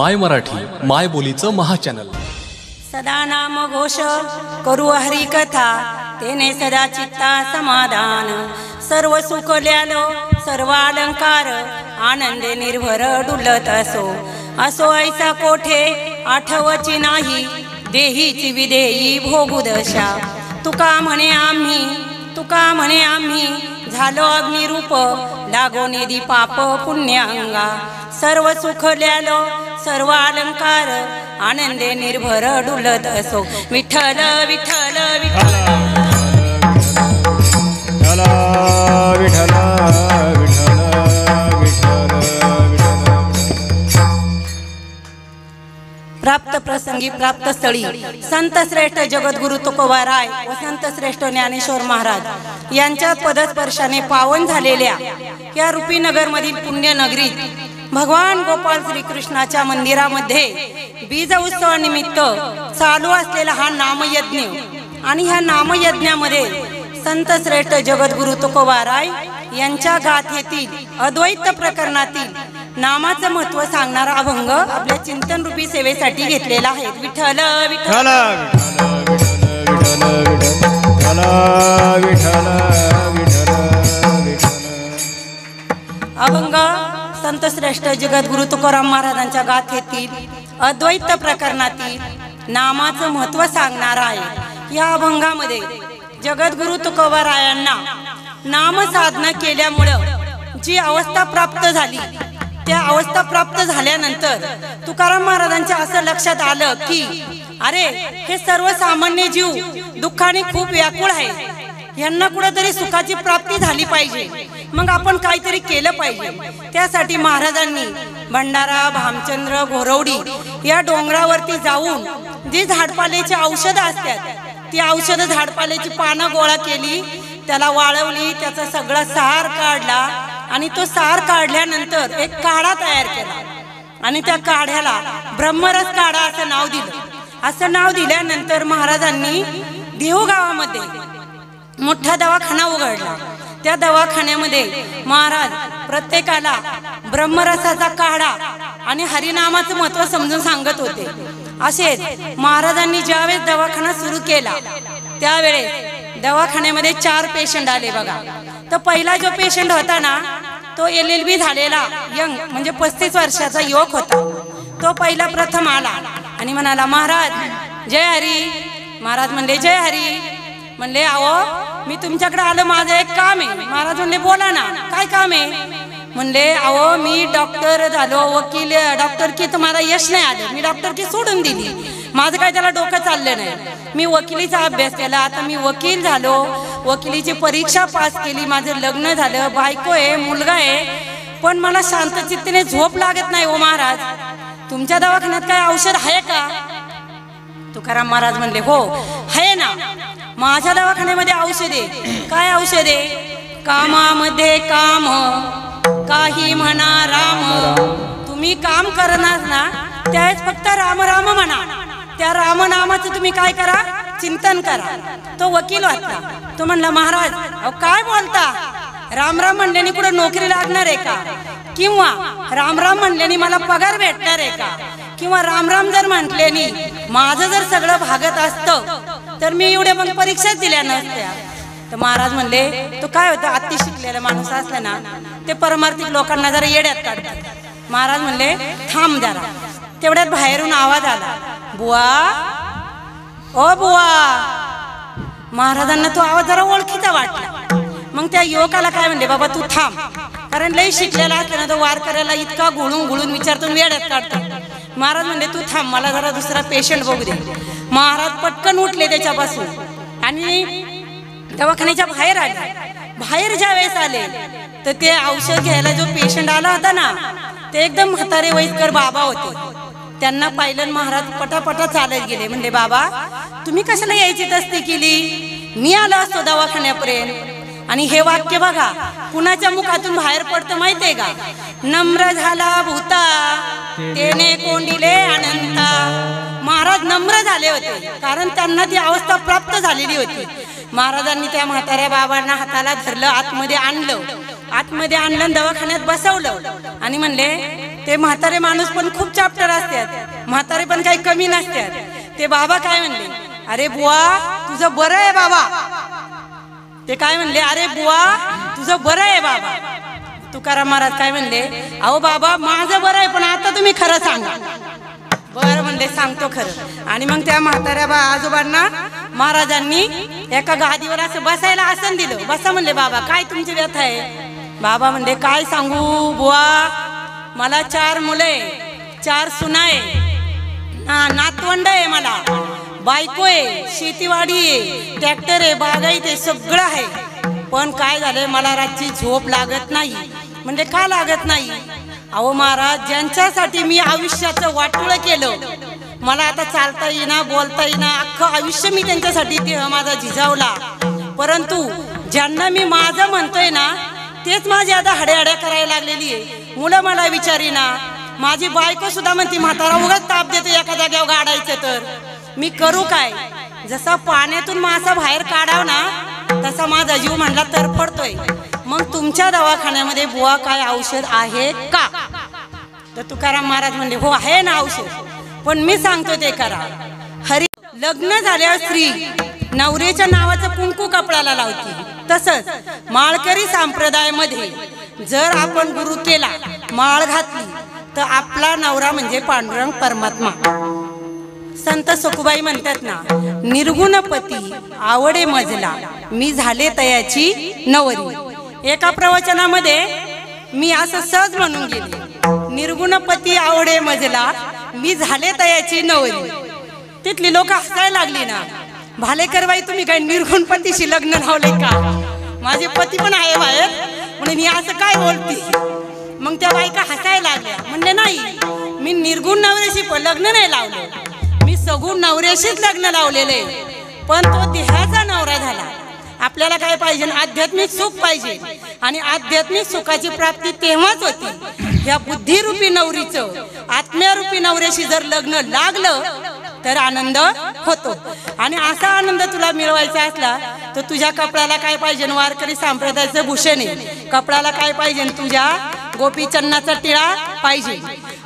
माय मराठी माय बोलीचं महाचॅनल. सदा नाम घोष करू हरी कथा तेने सदा चित्ता समाधान. सर्व सुख ल्यालो सर्व अलंकार आनंदे निर्भर डुलत असो. असो ऐसा कोठे आठवची नाही देहीची विदेही भोगू दशा. तुका म्हणे आम्ही तुका म्हणे आम्ही झालो अग्निरूप लागो निधी पाप पुण्यांगा. सर्व सुख ल्यालो सर्व अलंकार आनंदे निर्भर डुलत असो. विठ्ठल विठ्ठल विठ्ठल. विठ्ठल विठ्ठल. विठ्ठल प्राप्त प्रसंगी प्राप्त स्थळी. संत श्रेष्ठ जगद्गुरु तुकोबा राय व संत श्रेष्ठ ज्ञानेश्वर महाराज यांच्या पदस्पर्शाने पावन झालेल्या या रुपीनगर मधील पुण्यनगरीत भगवान गोपाल श्रीकृष्णाच्या मंदिरामध्ये बीज उत्सवानिमित्त चालू असलेला हा नामयज्ञ आणि ह्या नामयज्ञामध्ये संत श्रेष्ठ जगद्गुरु तुकोबा राय यांच्या गाथेतील अद्वैत प्रकरणातील नामाचं महत्त्व सांगणारा अभंग आपल्या चिंतन रूपी सेवेसाठी घेतलेला आहे. विठ्ठल विठ्ठल. अभंग संत श्रेष्ठ जगद्गुरु तुकाराम महाराजांच्या गाथेतील अद्वैत प्रकरणातील नामाचं महत्त्व सांगणारा आहे. या अभंगामध्ये जगद्गुरु तुकोबारायांना नाम साधना केल्यामुळं जी अवस्था प्राप्त झाली त्या अवस्था प्राप्त झाल्यानंतर तुकाराम महाराजांच्या असं लक्षात आलं की अरे हे सर्वसामान्य जीव दुःखाने खूप व्याकुळ आहे. यांना कुठेतरी सुखाची प्राप्ती झाली पाहिजे. मग आपण काहीतरी केलं पाहिजे. त्यासाठी महाराजांनी भंडारा भामचंद्र घोरवडी या डोंगरावरती जाऊन जी झाडपाल्याची औषधं असतात ती औषधं झाडपाल्याची पानं गोळा केली त्याला वाळवली त्याचा सगळा सहार काढला आणि तो सार काढल्यानंतर एक काढा तयार केला. आणि त्या काढ्याला ब्रह्मरस काढा असं नाव दिलं. असं नाव दिल्यानंतर महाराजांनी देहू गावामध्ये मोठा दवाखाना उघडला. त्या दवाखान्यामध्ये महाराज प्रत्येकाला ब्रह्मरसाचा काढा आणि हरिनामाचं महत्त्व समजून सांगत होते. असेच महाराजांनी ज्यावेळेस दवाखाना सुरू केला त्यावेळेस दवाखान्यामध्ये चार पेशंट आले बघा. तर पहिला जो पेशंट होता ना तो एल एल बी झालेला यंग म्हणजे पस्तीस वर्षाचा युवक होता. तो पहिला प्रथम आला आणि म्हणाला महाराज जय हरी. महाराज म्हणले जय हरी. म्हणले अहो मी तुमच्याकडे आलो माझं एक काम आहे. महाराज म्हणले बोला ना काय काम आहे? म्हणले अहो मी डॉक्टर झालो वकील डॉक्टर की तुम्हाला यश नाही आलं. मी डॉक्टर की सोडून दिली. माझं काय त्याला डोकं चाललं नाही. मी वकिलीचा अभ्यास केला. आता मी वकील झालो. वकिलीची परीक्षा पास केली. माझं लग्न झालं. बायको आहे मुलगा आहे. पण मला शांतचित्तेने झोप लागत नाही ओ महाराज. तुमच्या दवाखान्यात काय औषध आहे का? तुकाराम महाराज म्हणले हो आहे ना. माझ्या दवाखान्यामध्ये औषध आहे. काय औषध आहे? कामामध्ये काम. काही म्हणा राम. तुम्ही काम करणार ना त्यावेळेस फक्त राम राम म्हणा. त्या रामनामाचं तुम्ही काय करा? चिंतन करा. तो वकील होता तो म्हणला महाराज अहो काय बोलता? राम राम म्हणल्याने कुठं नोकरी लागणार आहे का? किंवा राम राम म्हणल्याने मला पगार भेटणार आहे का? किंवा राम राम जर म्हटल्याने माझं जर सगळं भागत असतं तर मी एवढ्या मग परीक्षाच दिल्या नसत्या. तर महाराज म्हणले तो काय होतं? अति शिकलेला माणूस असला ना ते परमार्थिक लोकांना जरा येड्यात काढतात महाराज म्हणले थांब जरा. तेवढ्यात बाहेरून आवाज आला बुवा ओ बुवा. महाराजांना तो आवाज जरा ओळखीचा वाटला. मग त्या युवकाला काय म्हणले बाबा तू थांब. कारण लई शिकलेला असला ना तो वार करायला इतका गुळून गुळून विचारतून वेड्यात काढतात महाराज म्हणले तू थांब मला जरा दुसरा पेशंट बघू दे. महाराज पटकन उठले त्याच्यापासून आणि दवाखान्याच्या बाहेर आले. बाहेर ज्या वेळेस आले तर ते औषध घ्यायला जो पेशंट आला होता ना ते एकदम म्हातारे वयस्कर बाबा होते. त्यांना पाहिलं महाराज पटापटा चालत गेले. म्हणले बाबा तुम्ही कशाला यायची तस्ती केली? मी आलो असतो दवाखान्यापर्यंत. आणि हे वाक्य बघा कुणाच्या मुखातून बाहेर पडतं माहितीये का? नम्र झाला भूता तेने कोंडिले अनंता. महाराज नम्र झाले होते कारण त्यांना ती अवस्था प्राप्त झालेली होती. महाराजांनी त्या म्हाताऱ्या बाबांना हाताला धरलं आतमध्ये आणलं. आतमध्ये आणलं दवाखान्यात बसवलं. आणि म्हणले ते म्हातारे माणूस पण खूप चाप्टर असतात. म्हातारे पण काही कमी नसतात. ते बाबा काय म्हणले अरे बुवा तुझं बरं आहे बाबा. ते काय म्हणले अरे बुवा तुझं बरं आहे बाबा. तुकाराम महाराज काय म्हणले अहो बाबा माझं बरं आहे पण आता तुम्ही खरं सांगा. बरं म्हणले सांगतो खरं. आणि मग त्या म्हाताऱ्या बा आजोबांना महाराजांनी एका गादीवर असं बसायला आसन दिलं. बसा म्हणले बाबा काय तुमची व्यथा आहे? बाबा म्हणले काय सांगू बुवा? मला चार मुले चार सुना आहे. ना नातवंड आहे मला. बायको आहे शेतीवाडी आहे ट्रॅक्टर आहे बागायत आहे सगळं आहे. पण काय झालंय मला रातची झोप लागत नाही. म्हणजे का लागत नाही? अहो महाराज ज्यांच्यासाठी मी आयुष्याचं वाटोळं केलं मला आता चालता येईना बोलता येईना अख्खं आयुष्य मी त्यांच्यासाठी देह माझा झिजावला परंतु ज्यांना मी माझं म्हणतोय ना तेच माझी आता हड्याहड्या करायला लागलेली आहे. मुलं मला विचारीना. माझी बायको सुद्धा म्हणते म्हातारा उगाच ताप देतो एका जाग्यावर गाडायचं तर. मी करू काय? जसा पाण्यातून मासा बाहेर काढाव ना तसा माझा जीव म्हणला तरफडतोय मग तुमच्या दवाखान्यामध्ये बुवा काय औषध आहे का? तर तुकाराम महाराज म्हणले हो आहे ना औषध. पण मी सांगतो ते करा. हरी लग्न झाल्यावर स्त्री नवऱ्याच्या नावाचं कुंकू कपडाला लावते. तसंच माळकरी संप्रदायामध्ये जर आपण गुरु केला माळ घातली तर आपला नवरा म्हणजे पांडुरंग परमात्मा. संत सखुबाई म्हणतात ना निर्गुणपती आवडे मजला मी झाले तयाची नवरी. एका प्रवचनामध्ये मी असं सहज म्हणून गेले. निर्गुणपती आवडे मजला मी झाले तयाची नवरी. तिथली लोक हसायला लागली ना. भालेकरबाई तुम्ही काय निर्गुणपतीशी लग्न लावले का? माझे पती पण आहे बाहेर म्हणून मी असं काय बोलते? मग त्या बायका हसायला लागल्या. म्हणले नाही मी निर्गुण नवऱ्याशी पण लग्न नाही लावलं. मी सगुण नवऱ्याशीच लग्न लावलेले पण तो देहाचा नवरा झाला. आपल्याला काय पाहिजे? आध्यात्मिक सुख पाहिजे. आणि आध्यात्मिक सुखाची प्राप्ती तेव्हाच होती. या बुद्धिरूपी नवरीचं आत्म्यारूपी नवऱ्याशी जर लग्न लागलं तर आनंद होतो. आणि असा आनंद तुला मिळवायचा असला तर तुझ्या कपड्याला काय पाहिजे? वारकरी संप्रदायाचं भूषण आहे. कपड्याला काय पाहिजे? तुझ्या गोपीचन्नाचा टिळा पाहिजे.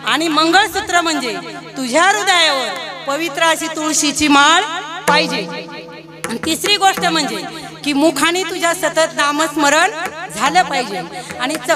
आणि मंगळसूत्र म्हणजे तुझ्या हृदयावर पवित्र अशी तुळशीची माळ पाहिजे. आणि तिसरी गोष्ट म्हणजे की मुखाने तुझ्या सतत नामस्मरण झालं पाहिजे. आणि च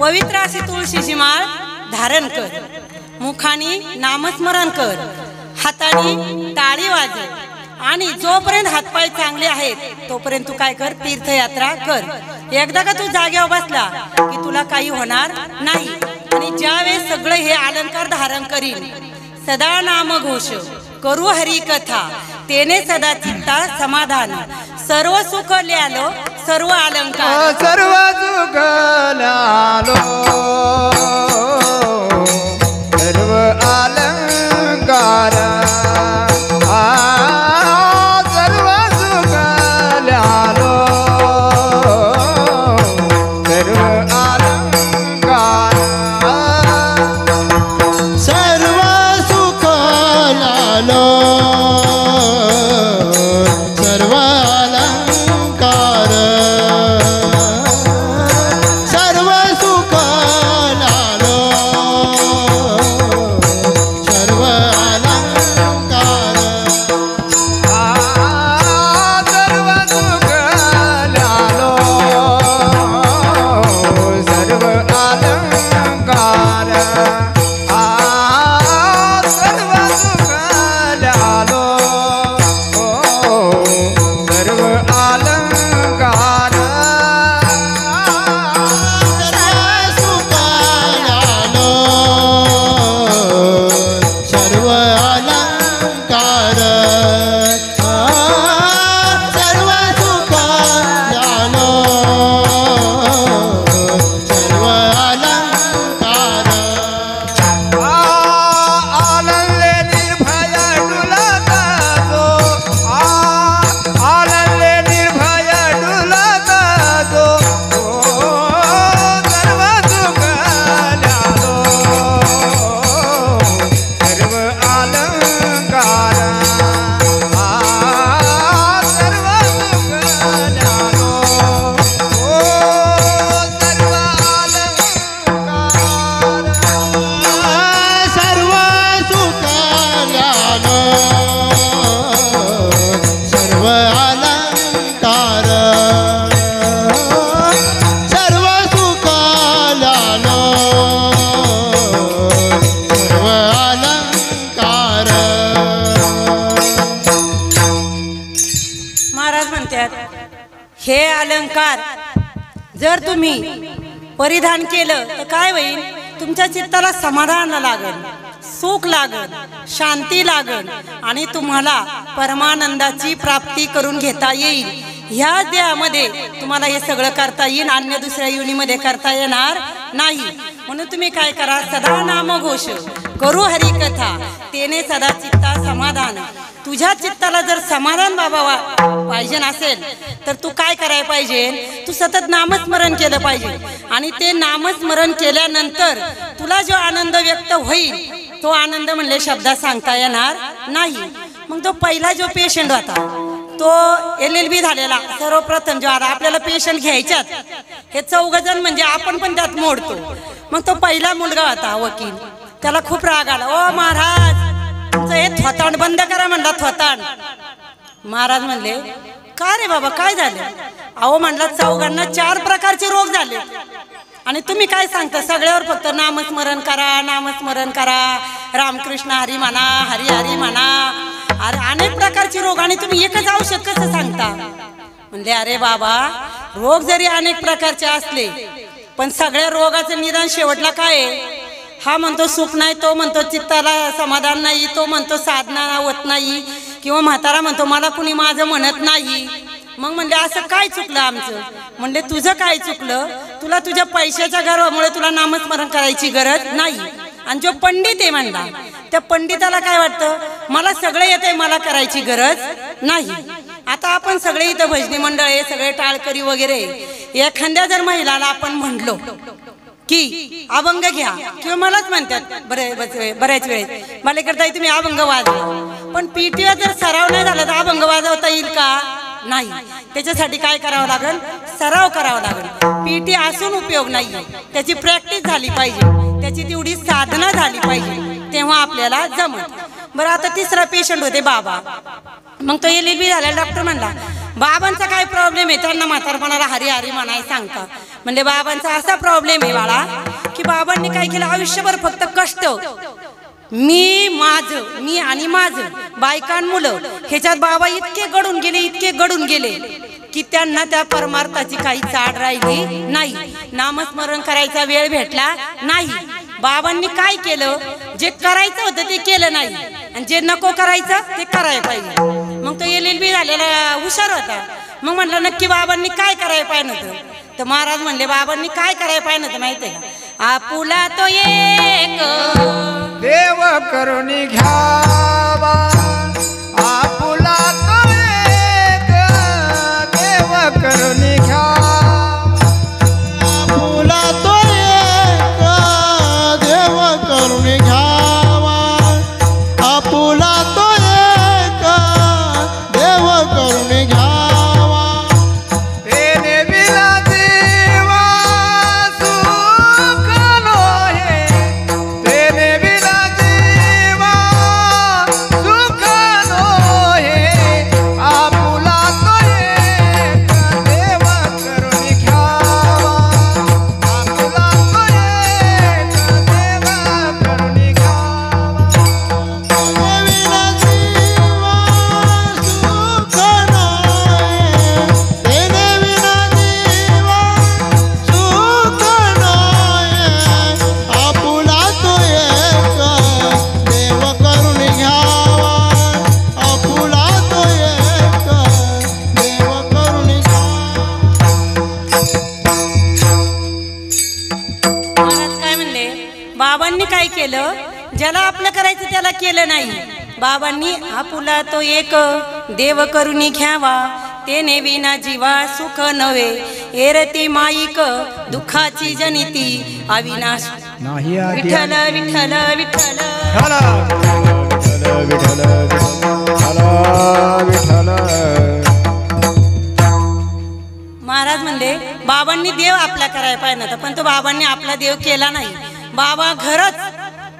पवित्र अशी तुळशीची माळ धारण कर. मुखानी नामस्मरण कर. हाताने टाळी वाजे. आणि जोपर्यंत हातपाय चांगले आहेत तोपर्यंत तू काय कर? तीर्थयात्रा कर. एकदा का तू जागेवर बसला की तुला काही होणार नाही. आणि ज्यावेळेस सगळं हे अलंकार धारण करीन सदा नाम घोष करू हरी कथा तेने सदा चिंता समाधान. सर्व सुख ल्यालो सर्व अलंकार. हो, सर्व जुगलालो सर्व अलंकार. परिधान केलं तर काय होईल? तुमच्या चित्ताला समाधान लागल सुख लागल शांती लागल आणि तुम्हाला परमानंदाची प्राप्ती करून घेता येईल. ह्या देहामध्ये तुम्हाला हे सगळं करता येईल अन्य दुसऱ्या युनीमध्ये करता येणार नाही. म्हणून तुम्ही काय करा सदा नामघोष करू हरिकथा. तेने सदा चित्ता समाधान. तुझ्या चित्ताला जर समाधान बाबा वा- पाहिजे असेल तर तू काय करायला पाहिजे? तू सतत नामस्मरण केलं पाहिजे. आणि ते नामस्मरण केल्यानंतर तुला जो आनंद व्यक्त होईल तो आनंद म्हणले शब्दात सांगता येणार नाही. मग तो पहिला जो पेशंट होता तो एल एल बी झालेला सर्वप्रथम जो आला आपल्याला पेशंट घ्यायच्यात हे चौघ जण म्हणजे आपण पण त्यात मोडतो. मग तो पहिला मुलगा होता वकील. त्याला खूप राग आला. ओ महाराज तुमचं हे थोतांड बंद करा म्हणला थोतांड महाराज म्हणले का रे बाबा काय झालं? अहो म्हणला चौघांना चार प्रकारचे रोग झाले. आणि तुम्ही काय सांगता? सगळ्यावर फक्त नामस्मरण करा नामस्मरण करा. रामकृष्ण हरी म्हणा हरी हरी म्हणा. अरे अनेक प्रकारचे रोग आणि तुम्ही एकच औषध कसं सांगता? म्हणले अरे बाबा रोग जरी अनेक प्रकारचे असले पण सगळ्या रोगाचं निदान शेवटला काय आहे? हा म्हणतो सुख नाही तो म्हणतो चित्ताला समाधान नाही तो म्हणतो साधना होत नाही किंवा म्हातारा म्हणतो मला कुणी माझं म्हणत नाही. मग म्हणले असं काय चुकलं आमचं? म्हणले तुझं काय चुकलं? तुला तुझ्या पैशाच्या गर्वामुळे तुला नामस्मरण करायची गरज नाही. आणि जो पंडित आहे म्हणला त्या पंडिताला काय वाटतं? मला सगळं येते मला करायची गरज नाही. आता आपण सगळे इथं भजनी मंडळ आहे सगळे टाळकरी वगैरे एखाद्या जर महिलाला आपण म्हणलो की अभंग घ्या. किंवा मलाच म्हणतात बरे बऱ्याच वेळेस. मला करता तुम्ही अभंग वाजवा पण पीटीवर जर सराव नाही झाला तर अभंग वाजवता येईल का? नाही. त्याच्यासाठी काय करावं लागेल? सराव करावा लागेल. पीटी असून उपयोग नाही. त्याची प्रॅक्टिस झाली पाहिजे. त्याची तेवढी साधना झाली पाहिजे. तेव्हा आपल्याला जमत बरं आता तिसरा पेशंट होते बाबा. मग तो एल बी झाला डॉक्टर म्हणला बाबांचा काय प्रॉब्लेम आहे? त्यांना म्हातारपणाला हरी हरी म्हणाय सांगता. म्हणजे बाबांचा असा प्रॉब्लेम आहे बाळा की बाबांनी काय केलं? आयुष्यभर फक्त कष्ट. मी माझ मी आणि माझ बायकां मुलं ह्याच्यात बाबा इतके गडून गेले इतके गडून गेले की त्यांना त्या परमार्थाची काही चाड राहिली नाही. नामस्मरण करायचा वेळ भेटला नाही. बाबांनी काय केलं? जे करायचं होतं ते केलं नाही. आणि जे नको करायचं ते करायला पाहिजे. मग तो एल एल बी झालेला हुशार होता. मग म्हटलं नक्की बाबांनी काय करायला पाहिजे होतं? तर महाराज म्हणले बाबांनी काय करायला पाहिजे माहिती आहे का? आपुला तो एक देव करून घ्यावा. तो एक देव करुणी घ्यावा तेने विना जीवा सुख नव्हे. एरती माईक दुःखाची जनिती अविनाश. नाही विठ्ठल विठ्ठल विठ्ठल विठ्ठल. विठ्ठल विठ्ठल विठ्ठल महाराज म्हणले बाबांनी देव आपला करायला पाहिजे नव्हता पण तो बाबांनी आपला देव केला नाही. बाबा घरच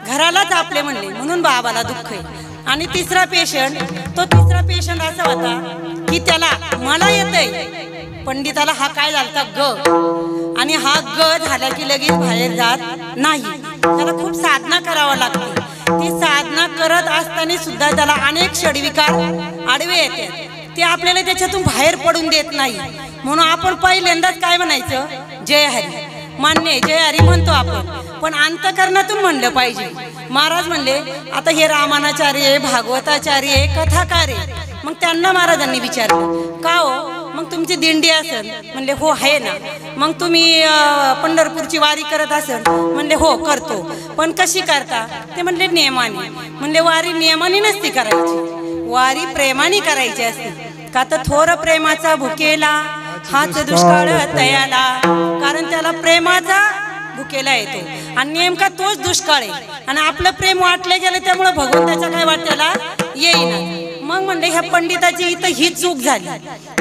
घरालाच आपले म्हणले म्हणून बाबाला दुःख आहे. आणि तिसरा पेशंट तो तिसरा पेशंट असा होता की त्याला मला येतंय. पंडिताला हा काय झालता? ग. आणि हा ग झाला की लगेच बाहेर जात नाही. त्याला खूप साधना करावं लागते. ती साधना करत असताना सुद्धा त्याला अनेक षडविकार आडवे येते. ते आपल्याला त्याच्यातून बाहेर पडून देत नाही. म्हणून आपण पहिल्यांदाच काय म्हणायचं? जय हरी. मान्य आहे, जय हरी म्हणतो आपण. पण अंतकरणातून म्हणलं पाहिजे. महाराज म्हणले आता हे रामानाचार्य आहे, भागवताचार्य आहे, कथाकार आहे. मग त्यांना महाराजांनी विचारलं का हो? मग तुमची दिंडी असेल. म्हणले हो आहे ना. मग तुम्ही पंढरपूरची वारी करत असेल. म्हणले हो करतो. पण कशी करता? ते म्हणले नियमाने म्हणले वारी नियमाने नसती करायची. वारी प्रेमाने करायची असते. का तर थोर प्रेमाचा भुकेला हाच दुष्काळ तयाला कारण त्याला प्रेमाचा भुकेला येतो. आणि नेमका तोच दुष्काळ आहे. आणि आपलं प्रेम वाटलं गेलं त्यामुळे भगवंताच्या काय वाट्याला येईना. मग म्हणले ह्या पंडिताची इथं ही चूक झाली.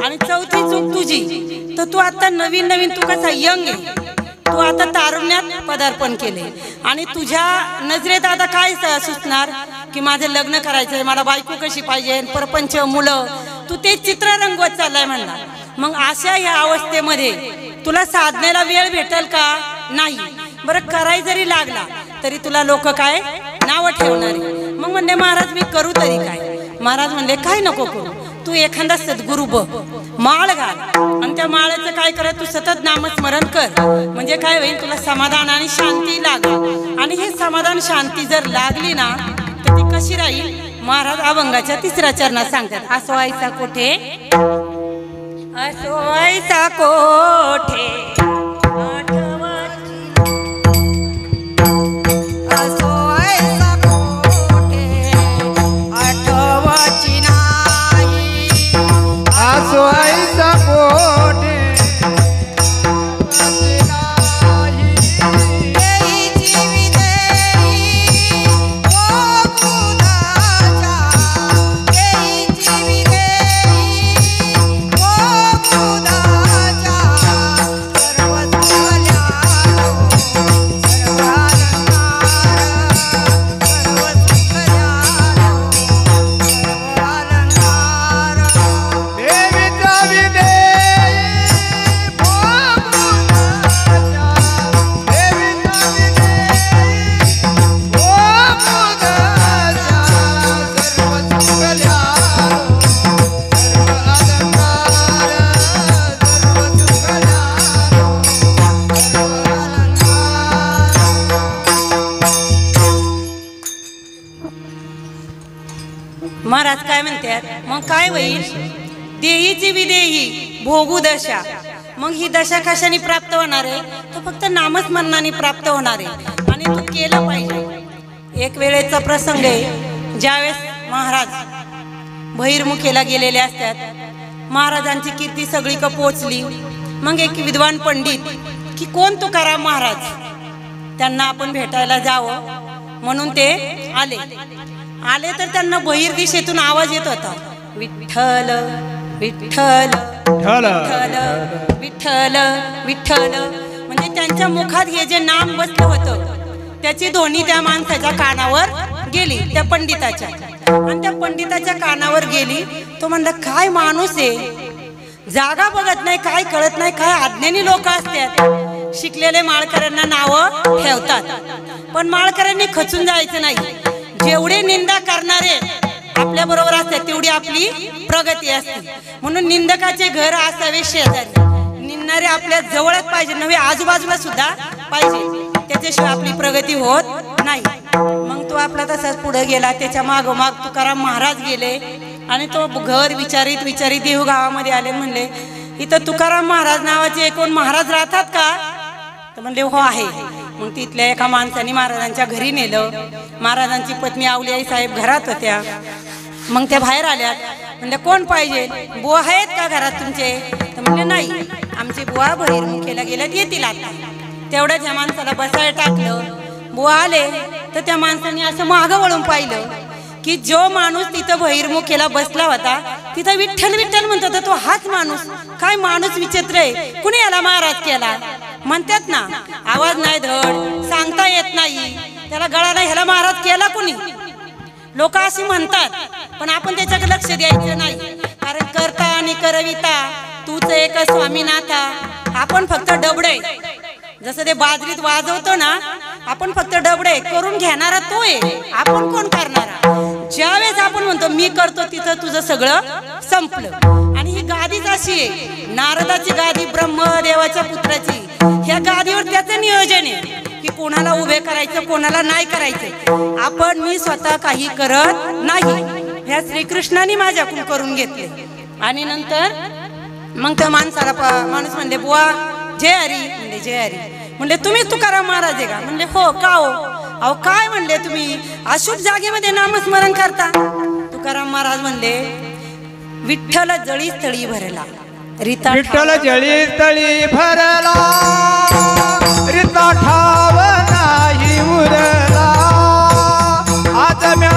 आणि चौथी चूक तुझी. तर तू आता नवीन नवीन तू कसा यंग आहे? तू आता तारुण्यात पदार्पण केले. आणि तुझ्या नजरेत आता काय सुचणार? की माझं लग्न करायचंय मला बायको कशी पाहिजे? परपंच मुलं. तू ते चित्र रंगवत चाललाय म्हणला. मग अशा ह्या अवस्थेमध्ये तुला साधण्याला वेळ भेटेल का? नाही. बरं कराय जरी लागला तरी तुला लोक काय? नावं ठेवणार. मग म्हणले महाराज मी करू तरी काय? महाराज म्हणले काय नको करू. तू एखादा सद्गुरू बघ. माळ घाल. आणि त्या माळाचं काय कर तू सतत नामस्मरण कर. म्हणजे काय होईल तुला समाधान आणि शांती लागेल. आणि हे समाधान शांती जर लागली ना तर ती कशी राहील? महाराज अभंगाच्या तिसऱ्या चरणात सांगतात असं व्हायचा कुठे? असोयचा कोठे? आठवाची असो काय होईल देहीची विदेही भोगू दशा. मग ही दशा कशाने प्राप्त होणार आहे? तर फक्त नामस्मरणाने प्राप्त होणार आहे. आणि तू केलं पाहिजे. एक वेळेचा प्रसंग आहे. ज्यावेळेस महाराज बहिर्मुखेला गेलेले असतात महाराजांची कीर्ती सगळी का पोचली मग एक विद्वान पंडित की कोण तुकाराम महाराज? त्यांना आपण भेटायला जावं. म्हणून ते आले. आले तर त्यांना बहिर दिशेतून आवाज येत होता. विठ्ठल विठ्ठल ठल. विठ्ठल विठ्ठल विठ्ठल. म्हणजे त्यांच्या मुखात हे जे नाम बसलं होतं त्याची ध्वनी त्या माणसाच्या कानावर गेली त्या पंडिताच्या. आणि त्या पंडिताच्या कानावर गेली तो म्हणला काय माणूस आहे? जागा बघत नाही काय कळत नाही काय अज्ञानी लोक असतात. शिकलेले माळकऱ्यांना नावं ठेवतात. पण माळकऱ्यांनी खचून जायचं नाही. जेवढे निंदा करणारे आपल्या बरोबर असतात तेवढी आपली प्रगती असते. म्हणून निंदकाचे घर असावे शेजारी. निंदणारे आपल्या जवळच पाहिजे नव्हे आजूबाजूला सुद्धा पाहिजे. त्याच्याशिवाय आपली प्रगती होत नाही. मग तो आपला तसाच पुढे गेला त्याच्या मागोमाग तुकाराम महाराज गेले. आणि तो घर विचारित विचारित देहू गावामध्ये आले म्हणले इथं तुकाराम महाराज नावाचे कोण महाराज राहतात का? तर म्हणले हो आहे. मग तिथल्या एका माणसाने महाराजांच्या घरी नेलं. महाराजांची पत्नी आवली आई साहेब घरात होत्या. मग त्या बाहेर आल्यात म्हणजे कोण पाहिजे? बुवा आहेत का घरात तुमचे? तर म्हणजे नाही. आमचे बुवा बहिर्मुखेला गेल्यात येतील आता. तेवढ्या त्या माणसाला बसायला टाकलं. बुवा आले. तर त्या माणसाने असं मागं वळून पाहिलं की जो माणूस तिथं बहिर्मुखेला बसला होता तिथं विठ्ठल विठ्ठल म्हणत होता तो हाच माणूस. काय माणूस विचित्र आहे. कुणी याला महाराज केला? म्हणतात ना आवाज नाही धड सांगता येत नाही. त्याला गळा नाही ह्याला महाराज केला कुणी? लोक अशी म्हणतात पण आपण त्याच्याकडे लक्ष द्यायचं नाही. कारण करता आणि करविता तूच एक स्वामीनाथा. आपण फक्त डबडे. जसं ते बाजरीत वाजवतो ना आपण फक्त डबडे करून घेणारा तो आहे आपण कोण करणारा ज्यावेळेस आपण म्हणतो मी करतो तिथं तुझं सगळं संपलं. आणि ही गादीच अशी आहे. नारदाची गादी ब्रह्मदेवाच्या पुत्राची. ह्या गादीवर त्याचं नियोजन आहे की कोणाला उभे करायचं कोणाला नाही करायचं. आपण मी स्वतः काही करत नाही. ह्या श्रीकृष्णाने माझ्याकडून करून घेतले. आणि नंतर मग त्या माणसाला माणूस म्हणले बुवा जय हरी. म्हणले जय हरी. म्हणले तुम्ही तुकाराम महाराज आहे का? म्हणले हो का हो? अहो काय? म्हणले तुम्ही अशुभ जागेमध्ये नामस्मरण करता. तुकाराम महाराज म्हणले विठ्ठल जळी स्थळी भरला. रीता विठ्ठल जळी तळी भरला. रिता ठाव नाही उरला आज म्या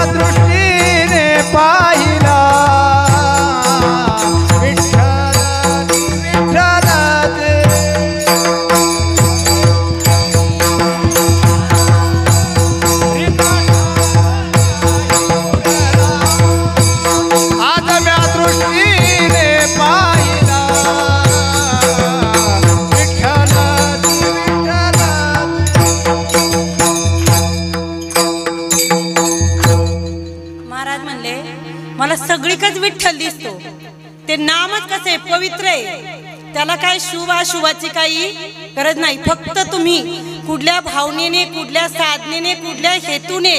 दिसतो. ते नामच कसं आहे पवित्र आहे. त्याला काय शुभ अशुभाची काही गरज नाही. फक्त तुम्ही कुठल्या भावनेने कुठल्या साधनेने कुठल्या हेतूने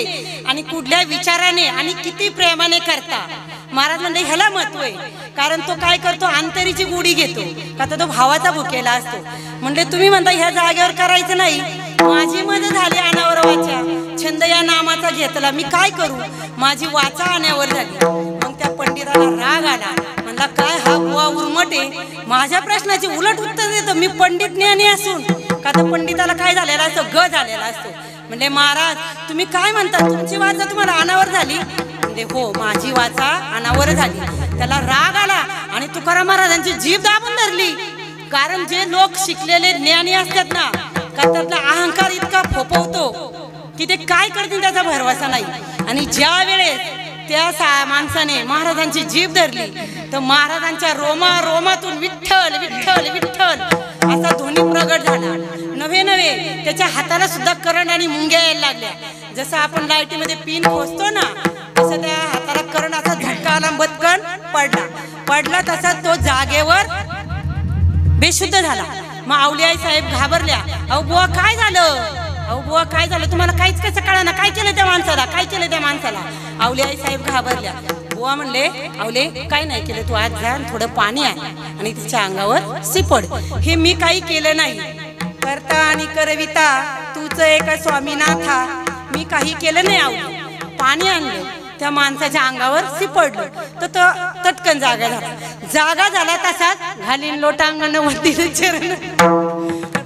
आणि कुठल्या विचाराने आणि किती प्रेमाने करता. महाराज म्हणजे ह्याला महत्त्व आहे. कारण तो काय करतो? अंतरीची गुढी घेतो. का तर तो भावाचा भुकेला असतो. म्हणजे तुम्ही म्हणता ह्या जागेवर करायचं नाही. माझी मदत झाली अनावरवाच्या. छंद या नामाचा घेतला. मी काय करू? माझी वाचा अनावर झाली. पंडिताला राग आला. म्हणला काय हा बुवा उर्मटे माझ्या प्रश्नाची उलट उत्तर देतो. मी पंडित ज्ञानी असून. का तर पंडिताला काय झालेला असतो? ग झालेला असतो. म्हणजे महाराज तुम्ही काय म्हणता? तुमची वाचा तुम्हाला अनावर झाली? म्हणजे हो माझी वाचा अनावर झाली. त्याला राग आला आणि तुकाराम महाराजांची जीभ दाबून धरली. कारण जे लोक शिकलेले ज्ञानी असतात ना का त्यातला अहंकार इतका फोपवतो की ते काय करतील त्याचा भरवसा नाही. आणि ज्या वेळेस त्या सा माणसाने महाराजांची जीभ धरली. तर महाराजांच्या रोमा रोमातून विठ्ठल विठ्ठल विठ्ठल असा ध्वनी प्रगट झाला. नवे नवे त्याच्या हाताला सुद्धा करंट आणि मुंग्या यायला लागल्या. जसं आपण लाईटीमध्ये पिन पोचतो ना तसं त्या हाताला करंट असा झटका आला बदकन पडला. पडला तसा तो जागेवर बेशुद्ध झाला. मग आवलियाई साहेब घाबरल्या. अहो बुवा काय झालं? अहो बुवा काय झालं? तुम्हाला काहीच कसं कळा ना काय केलं त्या माणसाला? काय केलं त्या माणसाला? आवलियाई साहेब घाबरल्या. बुवा म्हणले आवले काय नाही केलं? तू आज जा थोडं पाणी आहे आणि तिच्या अंगावर सिपड. हे मी काही केलं नाही. करता आणि करविता तूच एक स्वामीनाथा. मी काही केलं नाही आवलं. पाणी आणलं. त्या माणसाच्या अंगावर सिपडलं. तर तो तटकन जागा झाला. जागा झाला तसाच घालीन लोटांगण वरती चरण.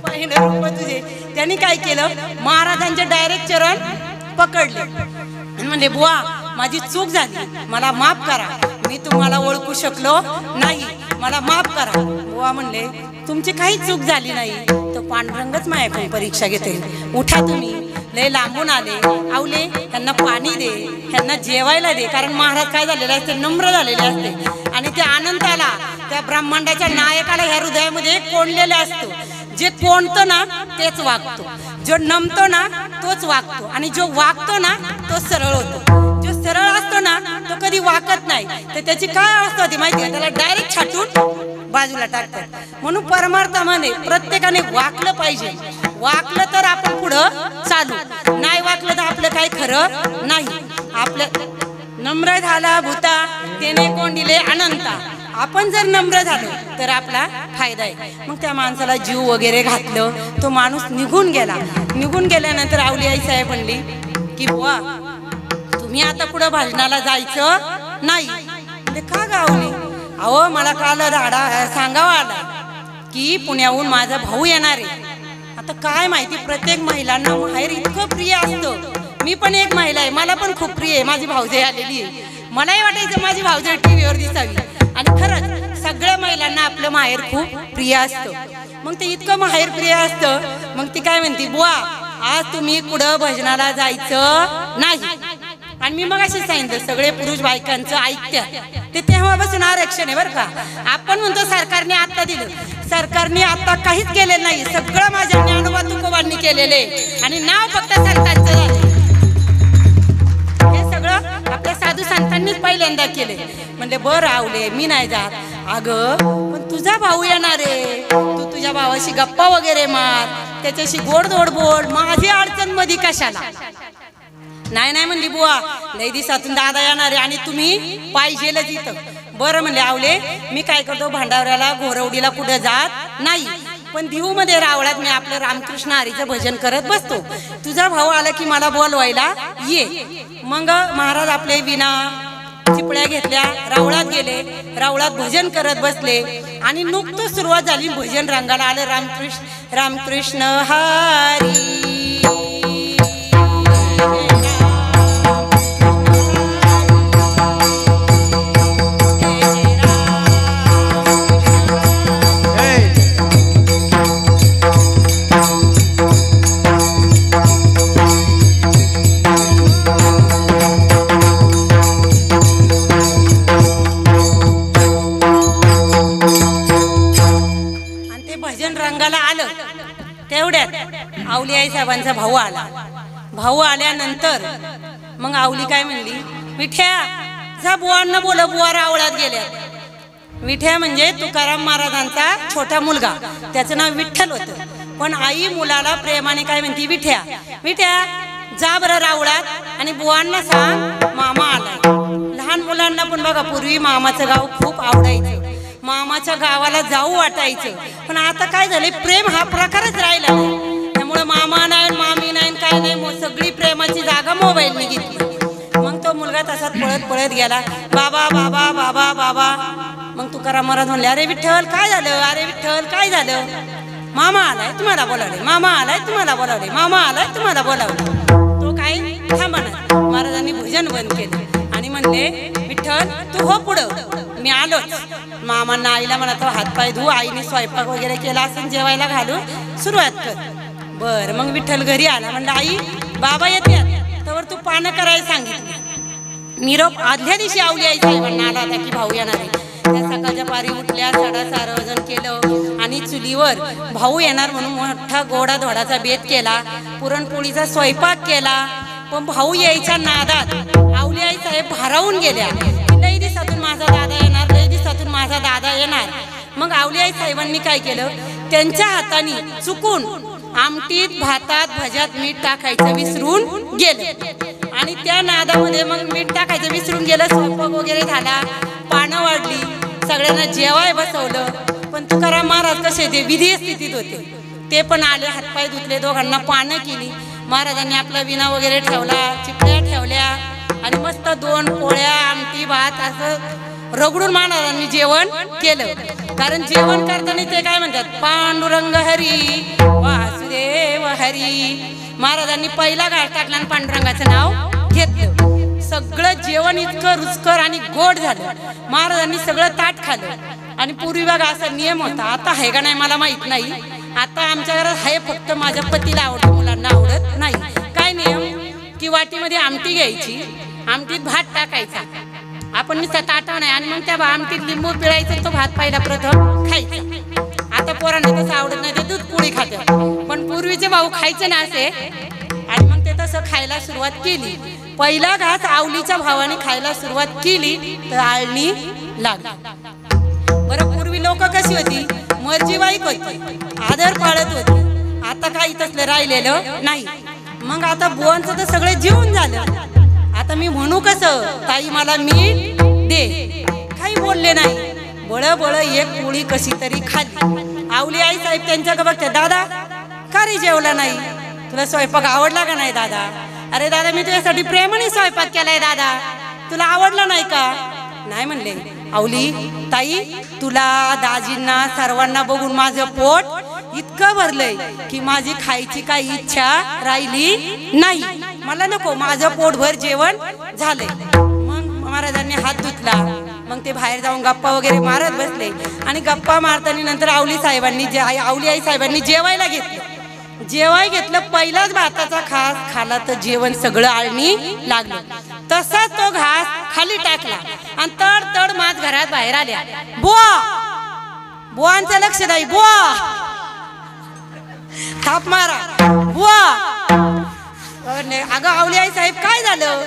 पाहिलं तुझे त्यांनी काय केलं? महाराजांचे डायरेक्ट चरण पकडले. आणि म्हणले बुवा माझी चूक झाली. मला माफ करा. मी तुम्हाला ओळखू शकलो नाही. मला माफ करा. बुवा म्हणले तुमची काही चूक झाली नाही. तर पांडुरंगच माझ्याकडून परीक्षा घेते. उठा तुम्ही. लय लांबून आले. आवले त्यांना पाणी दे. त्यांना जेवायला दे. कारण महाराज काय झालेले असते? नम्र झालेले असते. आणि त्या आनंदाला त्या ब्रह्मांडाच्या नायकाला ह्या हृदयामध्ये कोंडलेला असतो. जे कोणतो ना तेच वागतो. जो नमतो ना तोच वागतो. आणि जो वागतो ना तो सरळ होतो. जो सरळ असतो ना तो कधी वाकत नाही. तर त्याची काय अवस्था होती माहिती आहे त्याला डायरेक्ट छाटून बाजूला टाकतात. म्हणून परमार्थामध्ये प्रत्येकाने वाकलं पाहिजे. वाकलं तर आपण पुढं चालू. नाही वाकलं तर आपलं काही खरं नाही. आपलं नम्र झाला भूता त्याने कोण दिले अनंता. आपण जर नम्र झालो तर आपला फायदा आहे. मग त्या माणसाला जीव वगैरे घातलं तो माणूस निघून गेला. निघून गेल्यानंतर आवली आई साहेब म्हणली की बुवा तुम्ही आता पुढं भाजनाला जायचं नाही. ते का गावली अहो मला काल राडा सांगावा आला की पुण्याहून माझा भाऊ येणार आहे. आता काय माहिती प्रत्येक महिलांना माहेर इतकं प्रिय असतं. मी पण एक महिला आहे मला पण खूप प्रिय आहे. माझी भाऊजाई आलेली आहे. मलाही वाटायचं माझी भाऊजाई टी व्हीवर दिसावी. आणि खरंच सगळ्या महिलांना आपलं माहेर खूप प्रिय असतं. मग ते इतकं माहेर प्रिय असतं मग ती काय म्हणते बुवा आज तुम्ही पुढं भजनाला जायचं नाही. आणि मी मग असे सांगितलं सगळे पुरुष बायकांचं ऐकत्या ते तेव्हापासून आरक्षण आहे बरं का. आपण म्हणतो सरकारने आता दिलं. सरकारने आता काहीच केलेलं नाही सगळं माझ्या ज्ञानोबा तुकोबांनी केलेलं आहे. आणि नाव फक्त सरकारचं झालं आपल्या साधू संतांनीच पहिल्यांदा केले. म्हणले बर आवले मी नाही जात. अगं पण तुझा भाऊ येणार आहे. तू तुझ्या भावाशी गप्पा वगैरे मार. त्याच्याशी गोड धोड बोल. माझी अडचणमध्ये कशाला? नाही नाही म्हणली बुवा लई दिवसातून दादा येणार आहे आणि तुम्ही पाहिजेलच इथं. बरं म्हणले आवले मी काय करतो भांडावऱ्याला घोरवडीला कुठं जात नाही. पण देऊ मध्ये रावळात मी आपलं रामकृष्ण हरीचं भजन करत बसतो. तुझा भाऊ आला की मला बोलवायला ये. मग महाराज आपले विना चिपळ्या घेतल्या रावळात गेले रावळात भजन करत बसले. आणि नुकतंच सुरुवात झाली भजन रंगाला आलं रामकृष्ण रामकृष्ण हरी. साहेबांचा भाऊ आला. भाऊ आल्यानंतर मग आवली काय म्हणली? विठ्या जा बुवांना बोल बुवा रावळात गेल्या विठ्या म्हणजे तुकाराम महाराजांचा छोटा मुलगा. त्याचं नाव विठ्ठल होतं. पण आई मुलाला प्रेमाने काय म्हणती? विठ्या विठ्या जा बरं रावळात आणि बुवांना सांग मामा आला लहान मुलांना पण बघा पूर्वी मामाचं गाव खूप आवडायचं. मामाच्या गावाला जाऊ वाटायचं. पण आता काय झाले प्रेम हा प्रकारच राहिला नाही. त्यामुळे मामा नाही मामी नाही काय नाही मग सगळी प्रेमाची जागा मोबाईलने घेतली. मग तो मुलगा तसाच पळत पळत गेला. बाबा बाबा बाबा बाबा. मग तुकाराम महाराज म्हणले अरे विठ्ठल काय झालं? अरे विठ्ठल काय झालं? मामा आलाय तुम्हाला बोलावले मामा आलाय तुम्हाला बोलावले मामा आलाय तुम्हाला बोलावले तो काय थांबा महाराजांनी भोजन बंद केलं आणि म्हणले विठ्ठल तू हो पुढं. मी आलोच. मामांना आईला म्हणा तो हातपाय धू. आईने स्वयंपाक वगैरे केला असं जेवायला घालून सुरुवात कर. बर मग विठ्ठल घरी आला. म्हणलं आई बाबा येते तर तू पानं करायला सांगितलं. निरोप आदल्या दिवशी आवली आई साहेबांना आला होता की भाऊ येणार आहे. त्या सकाळच्या पारी उठल्या साडा सारवजन केलं आणि चुलीवर भाऊ येणार म्हणून मोठा गोडा धोडाचा बेत केला पुरणपोळीचा स्वयंपाक केला. पण भाऊ यायच्या नादात आवली आई साहेब भारावून गेल्या. लई दिवसातून माझा दादा येणार लई दिवसातून माझा दादा येणार. मग आवली आई साहेबांनी काय केलं? त्यांच्या हाताने चुकून आमटीत भातात भज्यात मीठ टाकायचं विसरून गेलं. आणि त्या नादामध्ये मग मीठ टाकायचं विसरून गेलं स्वयंपाक वगैरे झाला पानं वाढली सगळ्यांना जेवाय बसवलं. पण तुकाराम महाराज कसे ते विधी स्थितीत होते. ते पण आले हातपाय धुतले दोघांना पानं केली. महाराजांनी आपला विना वगैरे ठेवला चिपळ्या ठेवल्या. आणि मस्त दोन पोळ्या आमटी भात असं रगडून महाराजांनी जेवण केलं. कारण जेवण करताना ते काय म्हणतात? पांडुरंग हरी वा देव हरी. महाराजांनी पहिला घाट टाकला आणि पांडुरंगाचं नाव घेतलं. सगळं जेवण इतकं रुचकर आणि गोड झालं. महाराजांनी सगळं ताट खाल्लं. आणि पूर्वी बघा असा नियम होता. आता आहे का नाही मला माहीत नाही. आता आमच्या घरात आहे फक्त माझ्या पतीला आवडत मुलांना आवडत नाही. काय नियम? की वाटीमध्ये आमटी घ्यायची. आमटीत भात टाकायचा. आपण नुसता ताटा नाही. आणि मग त्या आमटीत लिंबू पिळायचं तो भात पहिला प्रथम खायचा. आता पोरांना तसं आवडत नाही ते दूध पोळी खातात पण पूर्वीचे भाऊ खायचे ना असे. आणि मग ते तसं खायला सुरुवात केली. पहिला घास आवलीच्या भावाने खायला सुरुवात केली तर आळणी लागली. बरं पूर्वी लोक कशी होती? मर्जीवाईक होती. आदर पाळत होती. आता काही तसलं राहिलेलं नाही. मग आता बुवांचं तर सगळं जीवन झालं. आता मी म्हणू कसं? ताई मला मी दे. काही बोलले नाही. बळ बळ एक पोळी कशी तरी खाली आवली आई साहेब त्यांच्याकडे बघते दादा का रे जेवला नाही? तुला स्वयंपाक आवडला का नाही दादा? अरे दादा मी तुझ्यासाठी प्रेमाने स्वयंपाक केलाय दादा. तुला आवडला नाही का? नाही म्हणले. आवली ताई तुला दाजींना सर्वांना बघून माझं पोट इतकं भरलंय की माझी खायची काही इच्छा राहिली नाही. मला नको माझं पोटभर जेवण झालंय. मग महाराजांनी हात धुतला. मग ते बाहेर जाऊन गप्पा वगैरे मारत बसले. आणि गप्पा मारताना नंतर आवली साहेबांनी जे आई आवली आई साहेबांनी जेवायला घेतलं. जेवाय घेतलं पहिलाच भाताचा खास खाला तर जेवण सगळं आळणी लागलं. तसाच तो घास खाली टाकला आणि तड तड मात घरात बाहेर आल्या. बुवा! बुवांचं लक्ष नाही बुवा! थाप मारा. बुवा! अगं आवली आई साहेब काय झालं?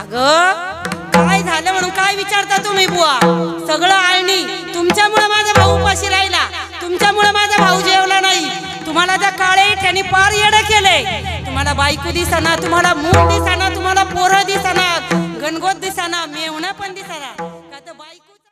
अगं काय झालं म्हणून काय विचारता तुम्ही बुवा? सगळं आळणी. तुमच्यामुळे माझा भाऊ उपाशी राहिला. तुमच्यामुळे माझा भाऊ जेवला नाही. तुम्हाला त्या काळे त्यांनी पार येडं केलंय. तुम्हाला बायको दिसाना तुम्हाला मूल दिसाना तुम्हाला पोरं दिसाना गणगोत दिसाना मेवणं पण दिसाना.